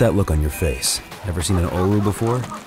That look on your face? Ever seen an Oru before?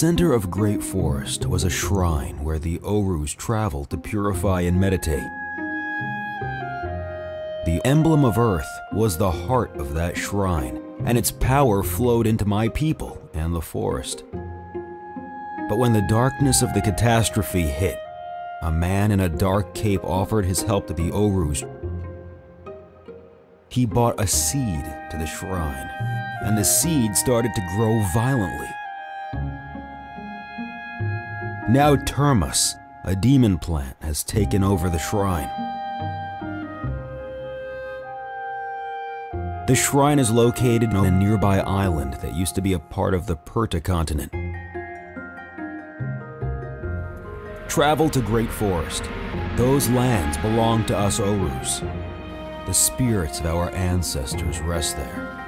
Center of Great Forest was a shrine where the Orus traveled to purify and meditate. The emblem of Earth was the heart of that shrine, and its power flowed into my people and the forest. But when the darkness of the catastrophe hit, a man in a dark cape offered his help to the Orus. He bought a seed to the shrine, and the seed started to grow violently. Now Termus, a demon plant, has taken over the shrine. The shrine is located on a nearby island that used to be a part of the Perta continent. Travel to Great Forest. Those lands belong to us Orus. The spirits of our ancestors rest there.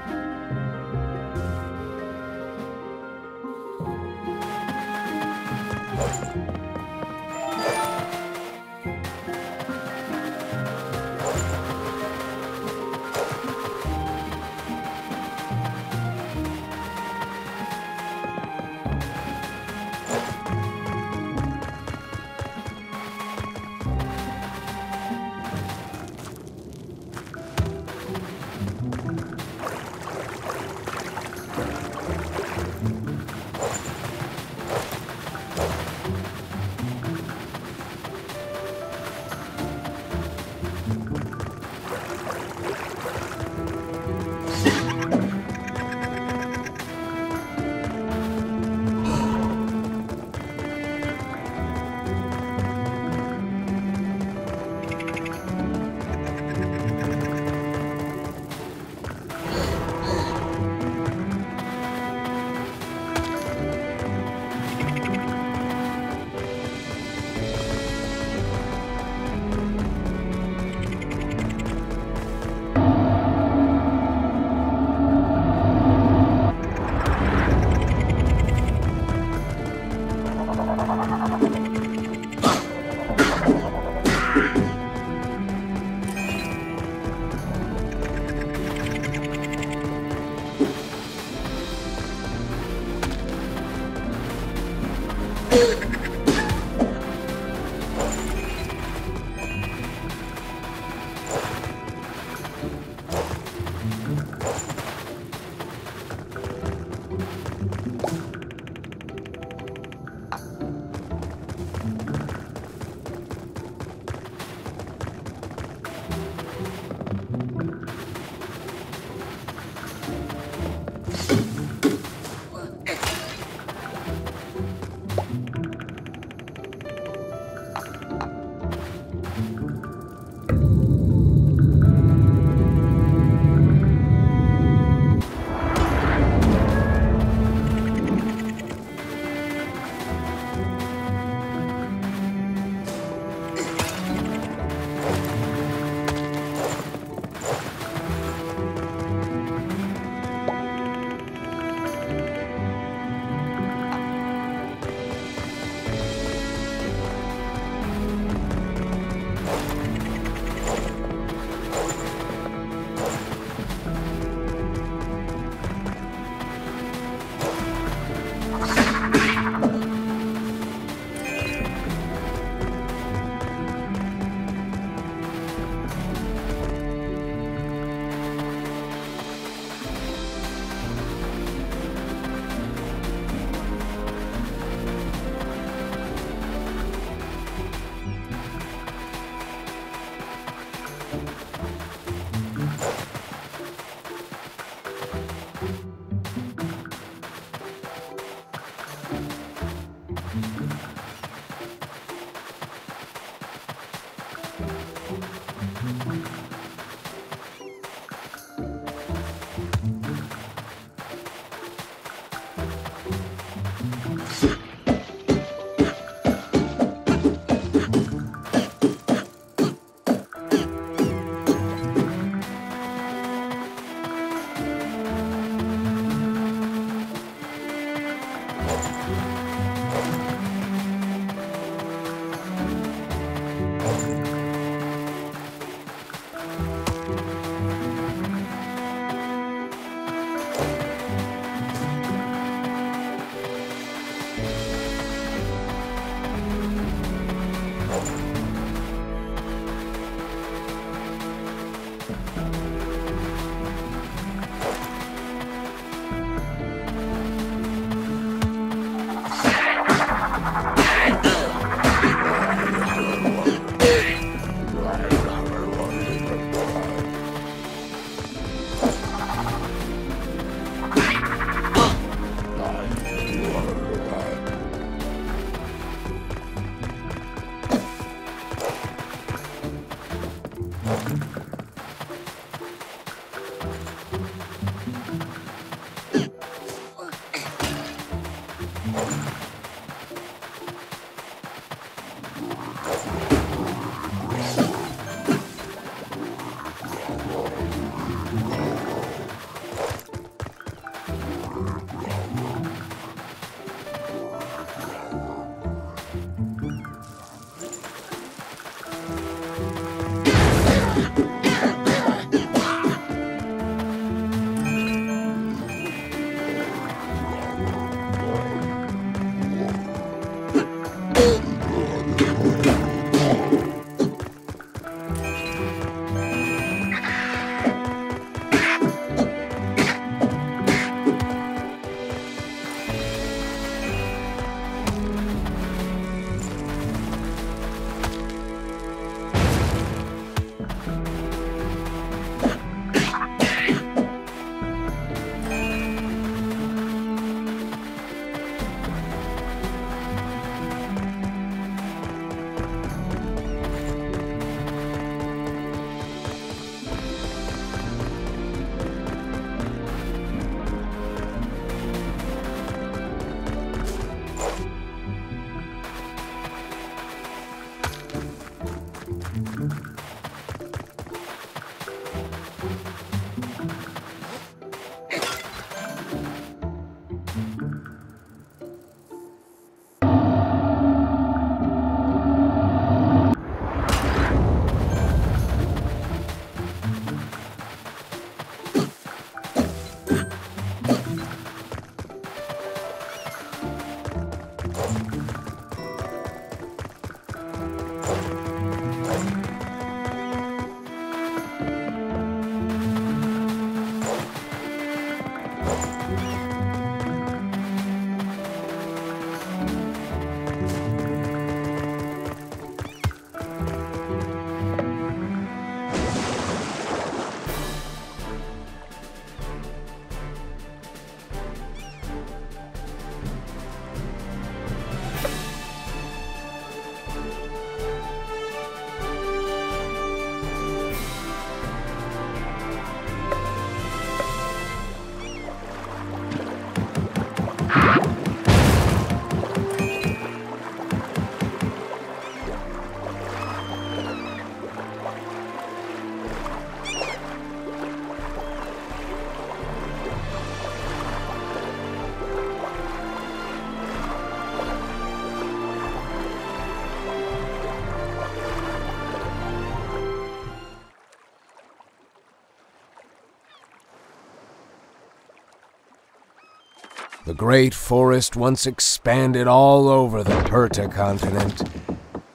Great forest once expanded all over the Perta continent,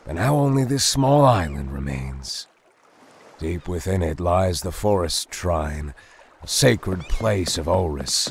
but now only this small island remains. Deep within it lies the forest shrine, a sacred place of Oris.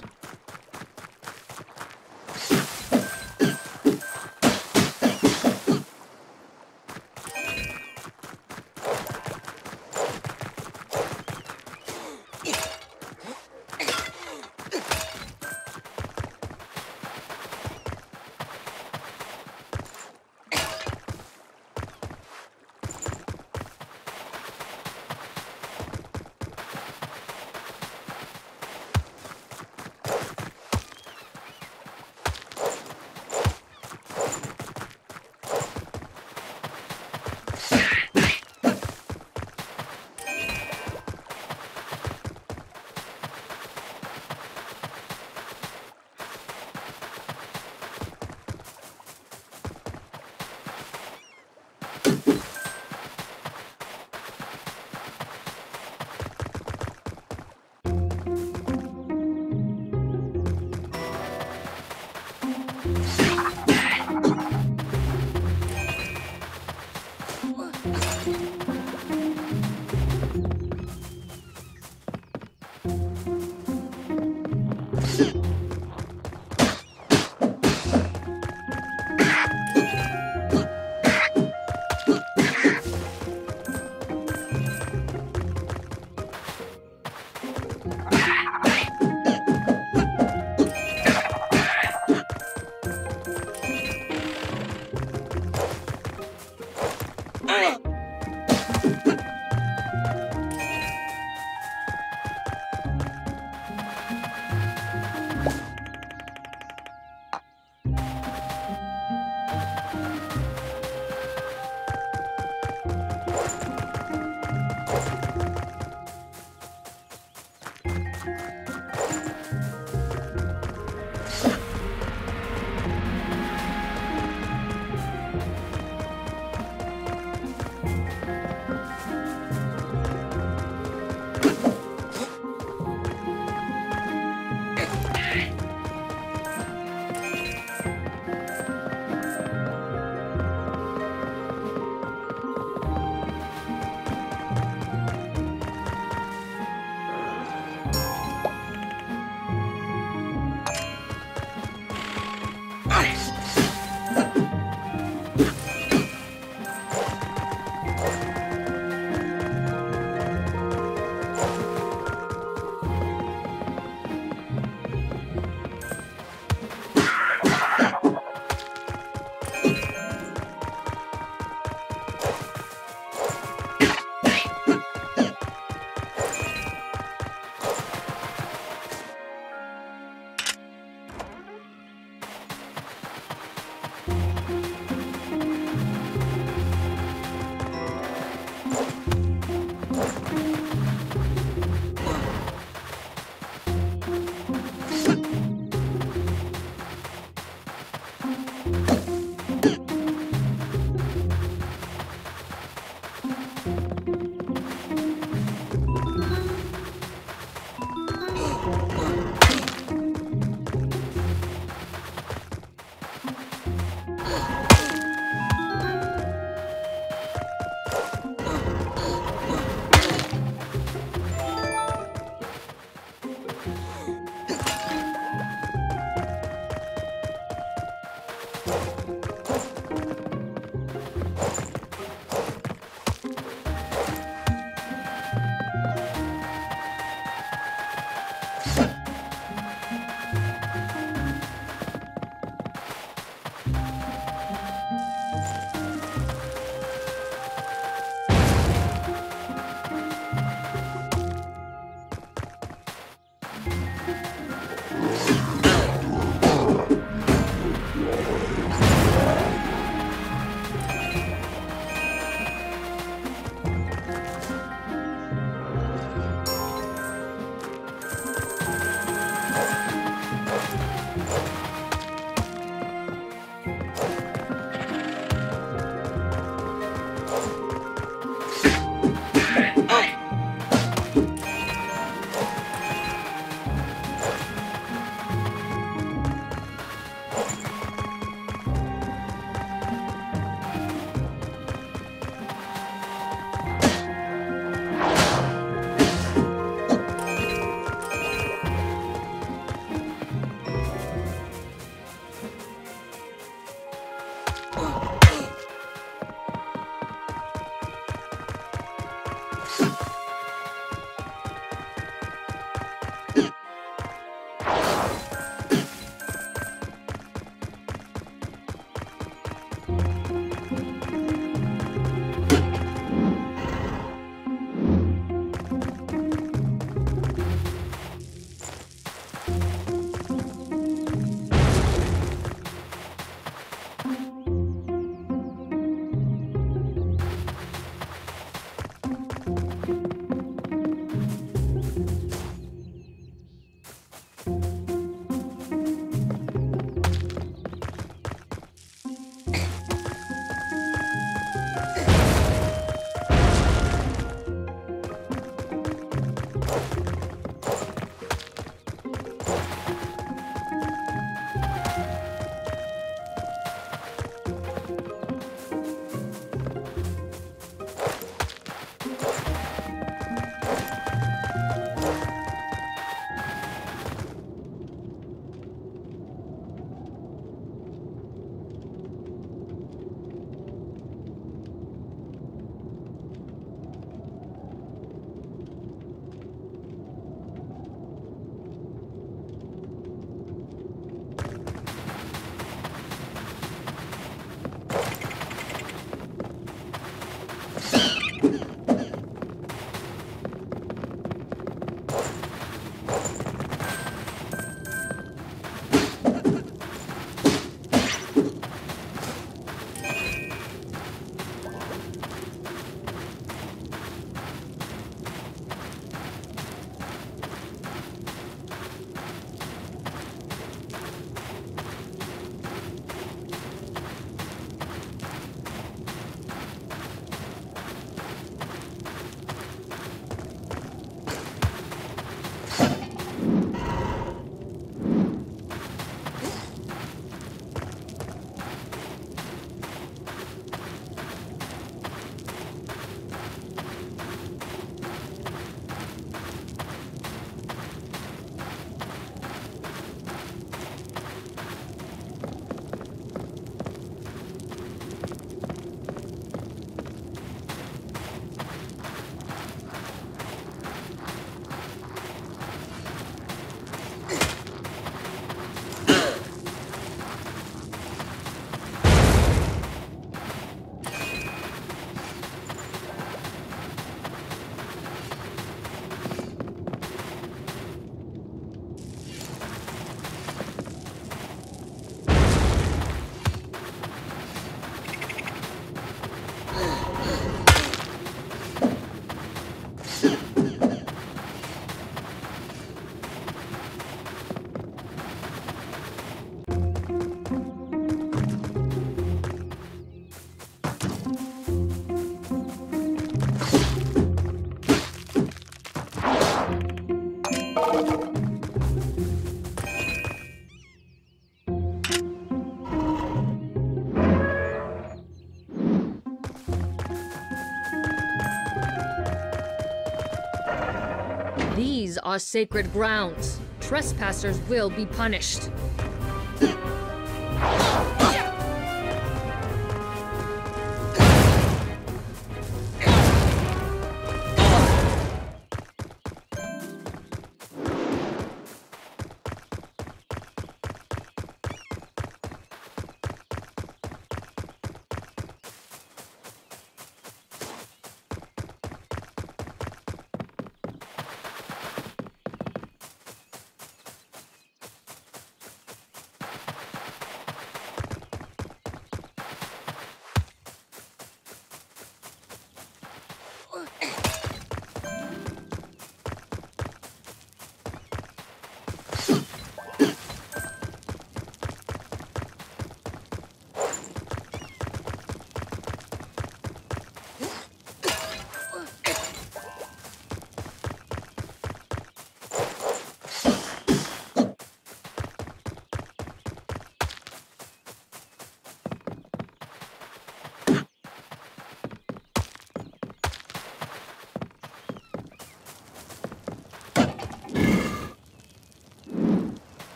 Are sacred grounds. Trespassers will be punished.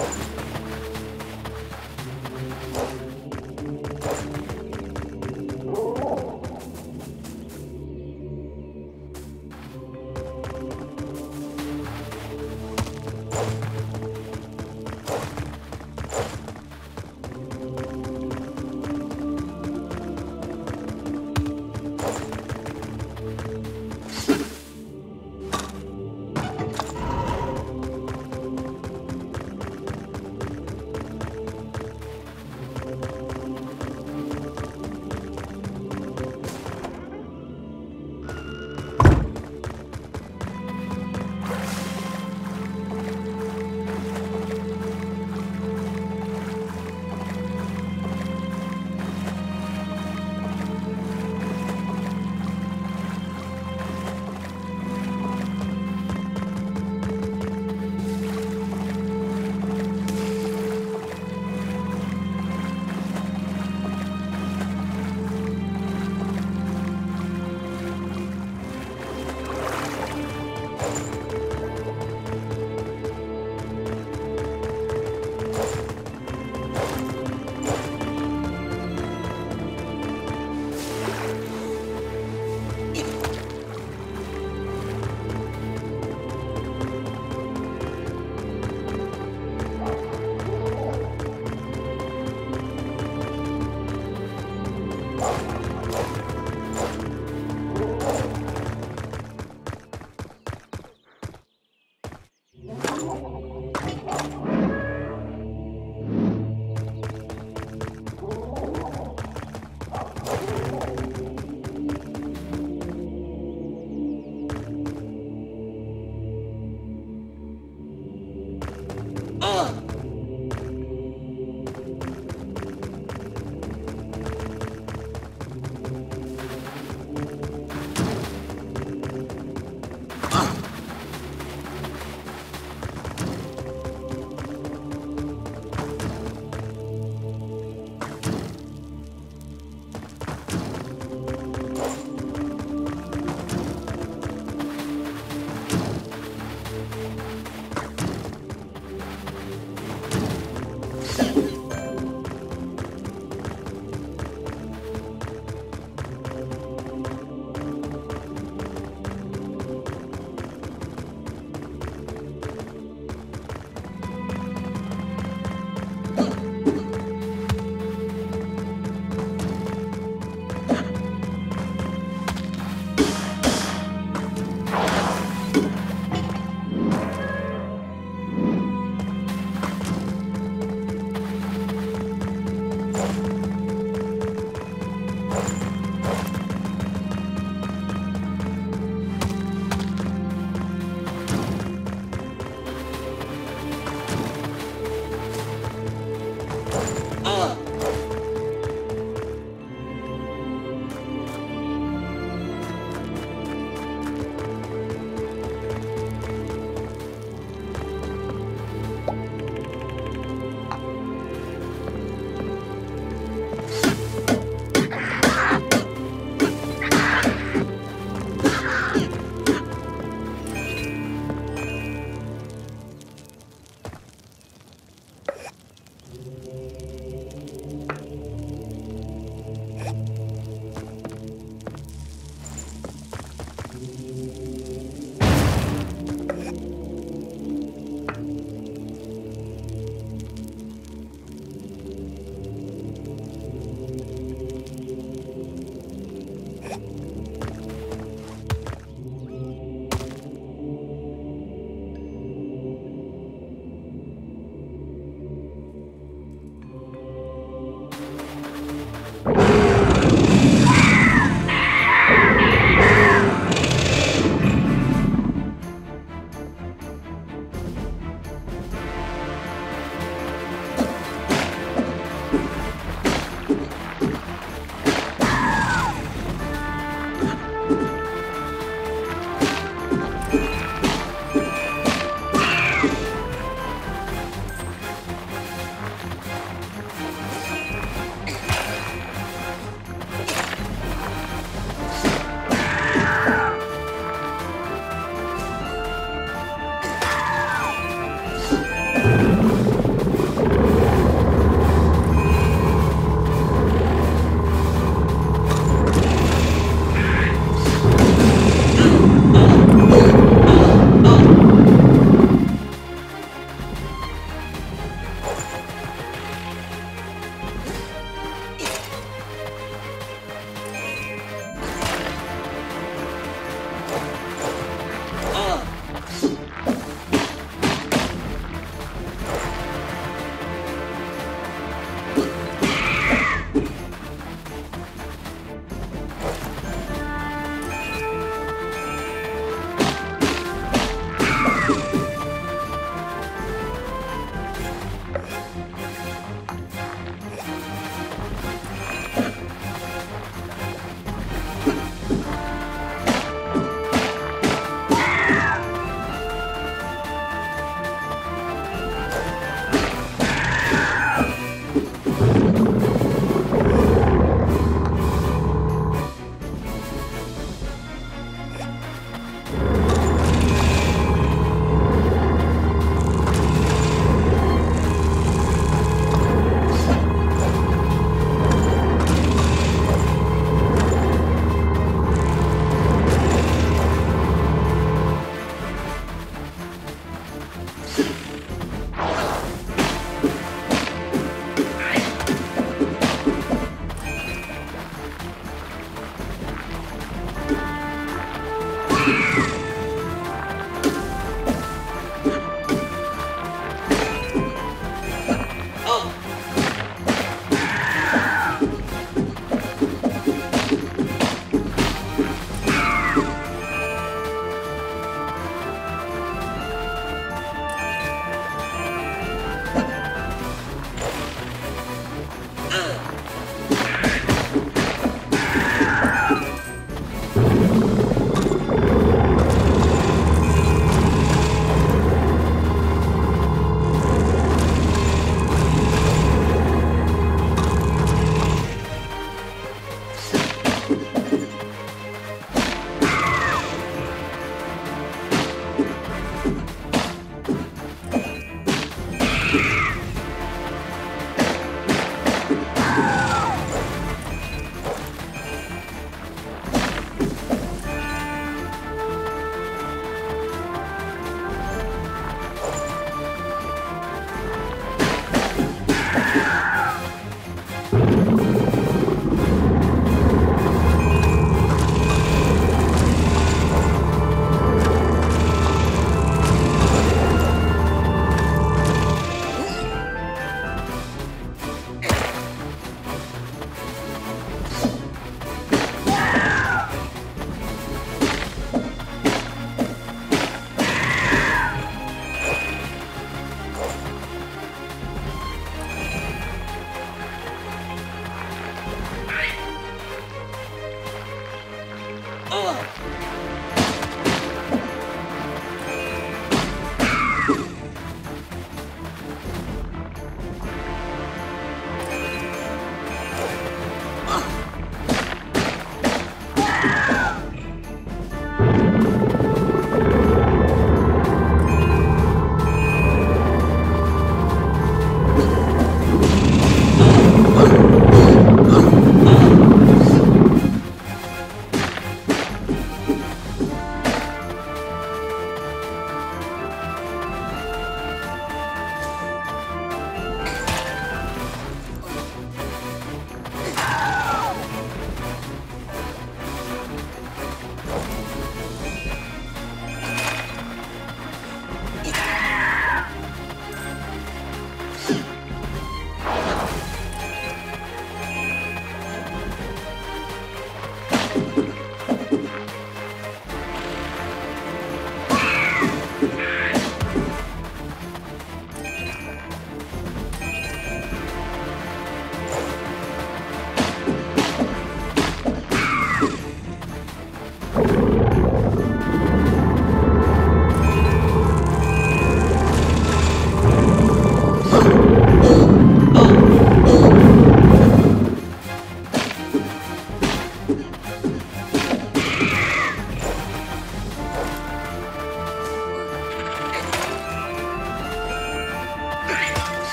you.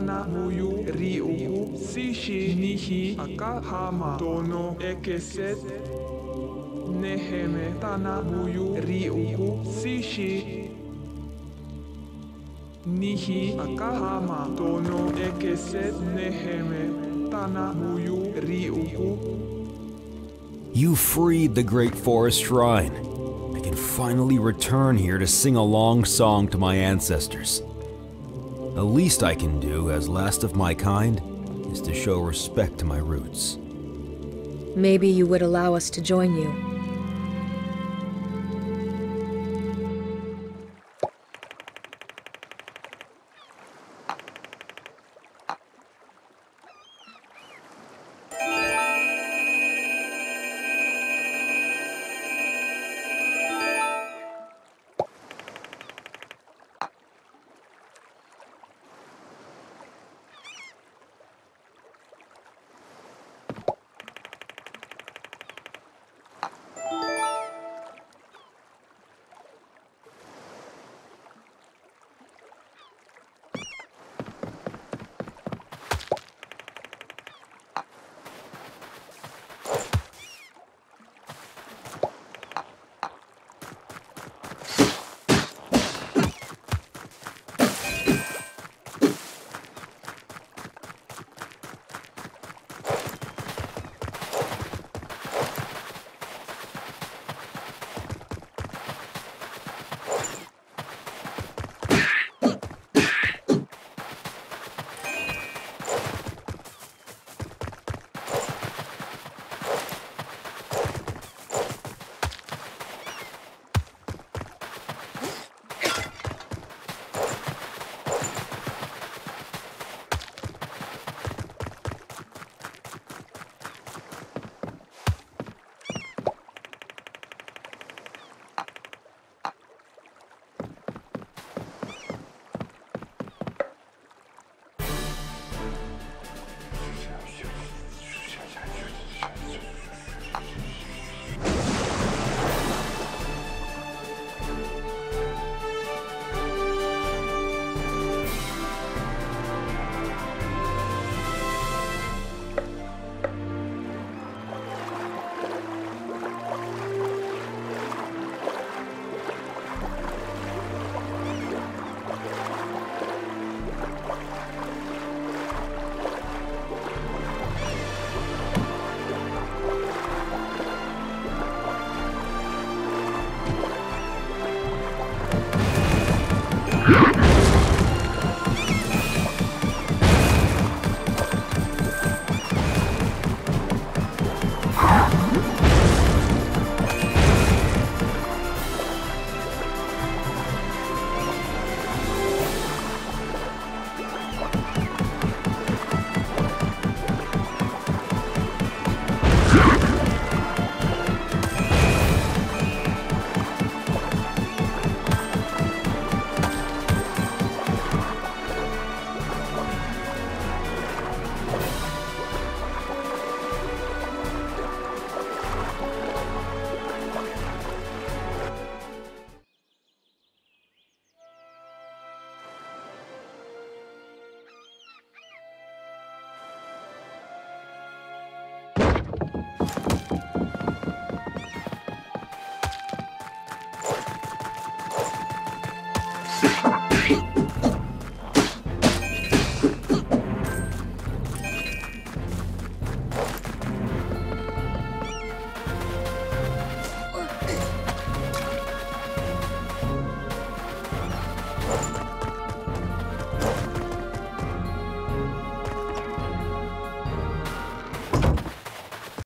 Muyu Ryugu Sishi Nihi Akahama Ekeset Neheme Tana Ryugu Sishi Nihi Akahama Ekeset Neheme Tana Ryugu You freed the Great Forest Shrine. I can finally return here to sing a long song to my ancestors. The least I can do as last of my kind is to show respect to my roots. Maybe you would allow us to join you.